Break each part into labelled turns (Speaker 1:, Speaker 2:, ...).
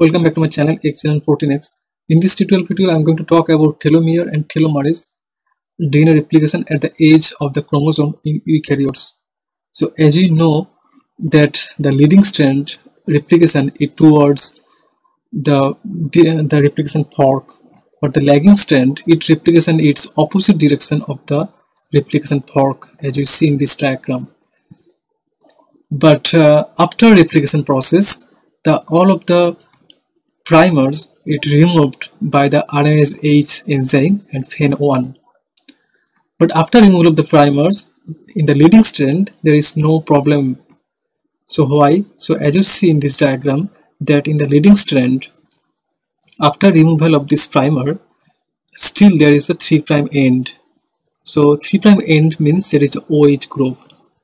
Speaker 1: Welcome back to my channel XN14X. In this tutorial video, I'm going to talk about telomere and telomerase DNA replication at the edge of the chromosome in eukaryotes. So as you know that the leading strand replication is towards the, the replication fork but the lagging strand it replication its opposite direction of the replication fork as you see in this diagram. But uh, after replication process the all of the primers it removed by the RNase H enzyme and FEN1. But after removal of the primers in the leading strand there is no problem. So why? So as you see in this diagram that in the leading strand after removal of this primer still there is a 3 prime end. So 3 prime end means there is OH group.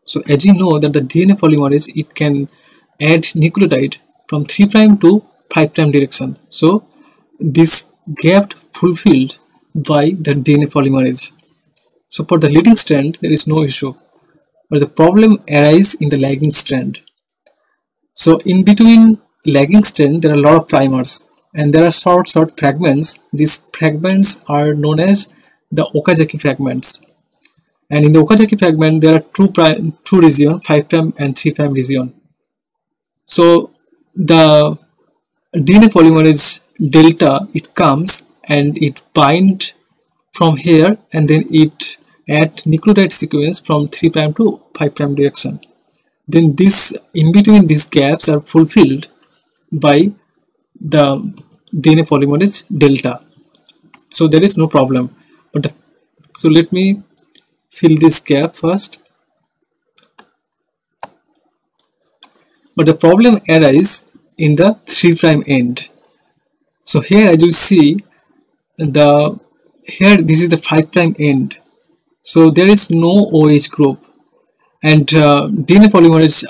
Speaker 1: So as you know that the DNA polymerase it can add nucleotide from 3 prime to 5 prime direction. So this gap fulfilled by the DNA polymerase. So for the leading strand there is no issue. But the problem arises in the lagging strand. So in between lagging strand there are a lot of primers. And there are short short fragments. These fragments are known as the Okazaki fragments. And in the Okazaki fragment there are two prime two region 5 prime and 3 prime region. So the DNA polymerase delta it comes and it bind from here and then it add nucleotide sequence from 3 prime to 5 prime direction then this in between these gaps are fulfilled by the DNA polymerase delta. So there is no problem. But the, so let me fill this gap first. But the problem arises in the 3 prime end. So here as you see the here this is the 5 prime end. So there is no OH group. And uh, DNA polymerase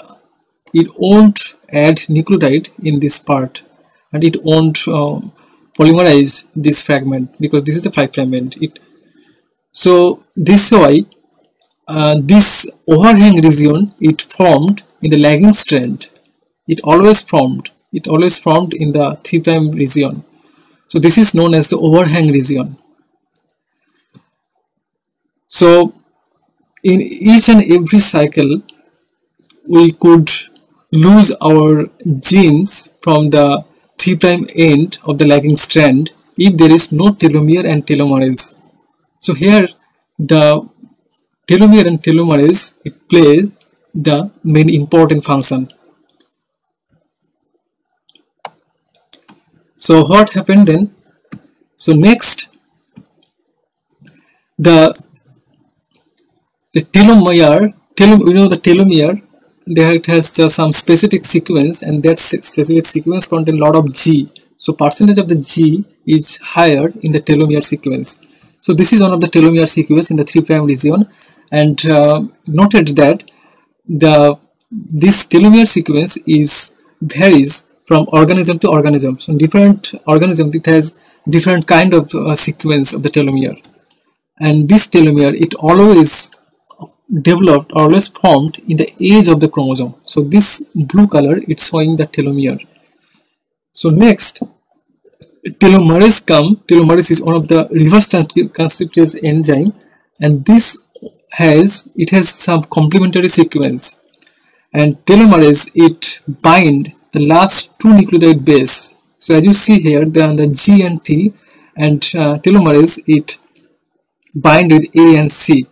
Speaker 1: it won't add nucleotide in this part. And it won't uh, polymerize this fragment because this is the 5 prime end. It so this is why uh, this overhang region it formed in the lagging strand. It always formed it always formed in the 3 prime region. So this is known as the overhang region. So in each and every cycle we could lose our genes from the 3 prime end of the lagging strand if there is no telomere and telomerase. So here the telomere and telomerase it plays the main important function so what happened then? So next the the telomere telom you know the telomere there it has uh, some specific sequence and that specific sequence contain lot of G. So percentage of the G is higher in the telomere sequence. So this is one of the telomere sequence in the 3 prime region. And uh, noted that the this telomere sequence is varies from organism to organism. So different organism it has different kind of uh, sequence of the telomere. And this telomere it always developed always formed in the edge of the chromosome. So this blue color it's showing the telomere. So next telomerase come. Telomerase is one of the reverse transcriptase enzyme. And this has it has some complementary sequence. And telomerase it bind the last two nucleotide base. So as you see here they the, the G and T and uh, telomerase it bind with A and C.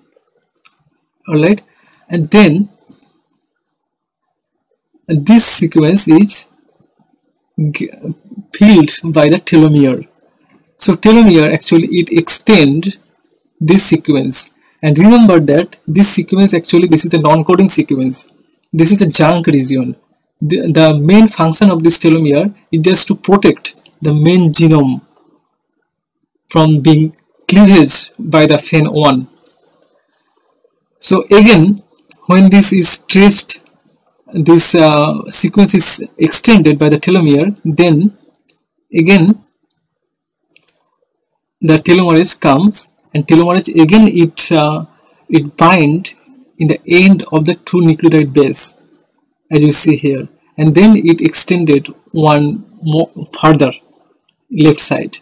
Speaker 1: Alright? And then this sequence is filled by the telomere. So telomere actually it extend this sequence. And remember that this sequence actually this is the non-coding sequence. This is the junk region the, the main function of this telomere is just to protect the main genome from being cleavage by the FEN1. So again, when this is stretched, this uh, sequence is extended by the telomere, then again the telomerase comes and telomerase again it uh, it bind in the end of the two nucleotide base as you see here and then it extended one more further left side.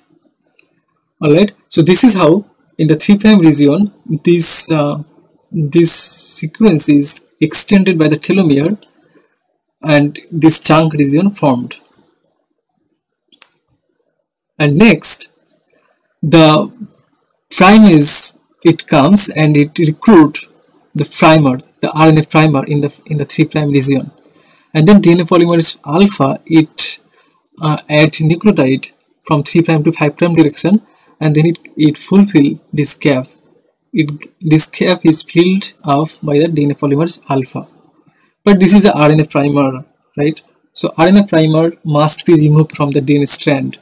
Speaker 1: All right so this is how in the 3 prime region this uh, this sequence is extended by the telomere and this chunk region formed. And next the primase it comes and it recruit the primer the RNA primer in the in the 3 prime region and then DNA polymerase alpha it uh, add nucleotide from 3 prime to 5 prime direction and then it, it fulfill this gap it this gap is filled up by the DNA polymerase alpha. But this is a RNA primer right? So RNA primer must be removed from the DNA strand.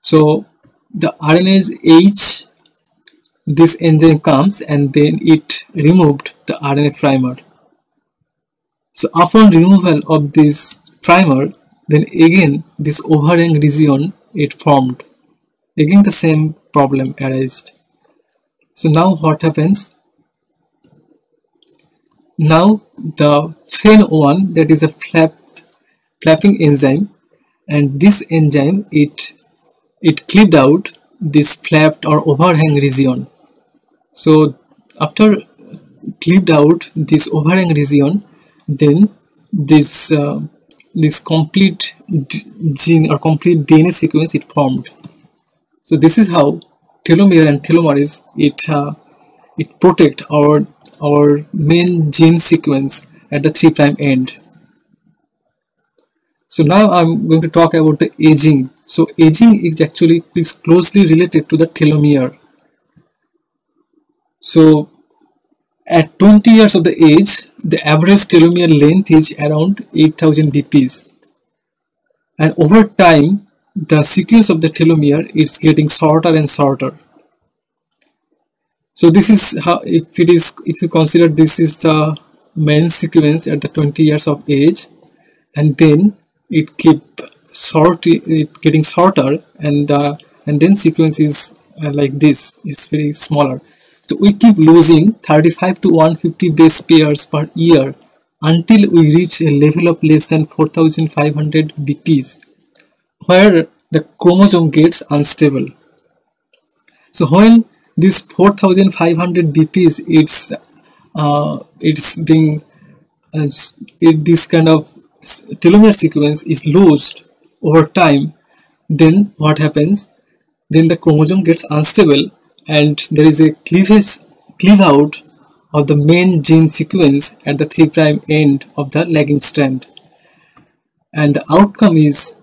Speaker 1: So the RNase H this enzyme comes and then it removed the RNA primer so upon removal of this primer then again this overhang region it formed. Again the same problem arised. So now what happens? Now the FEN1 that is a flap flapping enzyme and this enzyme it it clipped out this flapped or overhang region. So after clipped out this overhang region then this uh, this complete gene or complete DNA sequence it formed. So this is how telomere and telomerase it uh, it protect our our main gene sequence at the 3 prime end. So now i'm going to talk about the aging. So aging is actually is closely related to the telomere. So at 20 years of the age the average telomere length is around 8000 bps and over time the sequence of the telomere is getting shorter and shorter. So this is how if it is if you consider this is the main sequence at the 20 years of age and then it keep short it getting shorter and uh, and then sequence is uh, like this is very smaller so we keep losing 35 to 150 base pairs per year until we reach a level of less than 4500 bps where the chromosome gets unstable. So when this 4500 BPs it's uh, it's being uh, it, this kind of telomere sequence is lost over time then what happens then the chromosome gets unstable and there is a cleavage cleave out of the main gene sequence at the 3 prime end of the lagging strand. And the outcome is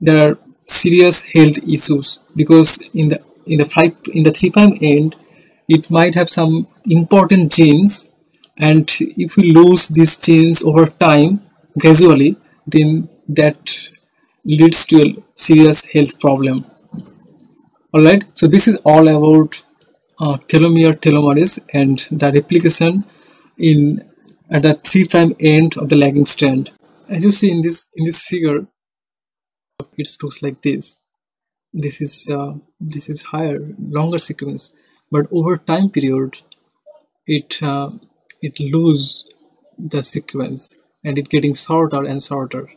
Speaker 1: there are serious health issues because in the in the five in the three prime end it might have some important genes and if we lose these genes over time gradually then that leads to a serious health problem alright so this is all about uh, telomere telomerase and the replication in at the 3 prime end of the lagging strand. As you see in this in this figure it looks like this. This is uh, this is higher longer sequence but over time period it uh, it lose the sequence and it getting shorter and shorter